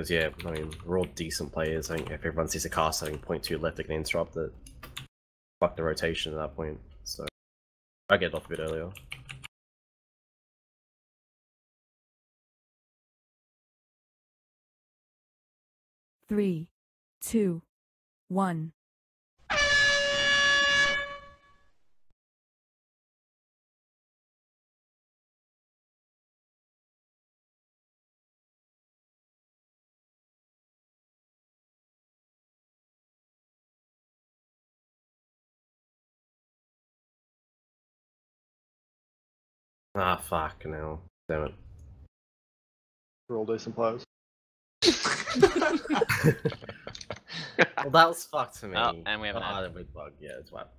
Because yeah, I mean, we're all decent players. I think if everyone sees a cast having point two left, they can interrupt it. Fuck the rotation at that point. So I get off a bit earlier. three, two, one. Ah, fuck now. Damn it. Roll decent players. well, that was fucked to me. Oh, and we have an Ah, ad. the big bug. Yeah, it's what.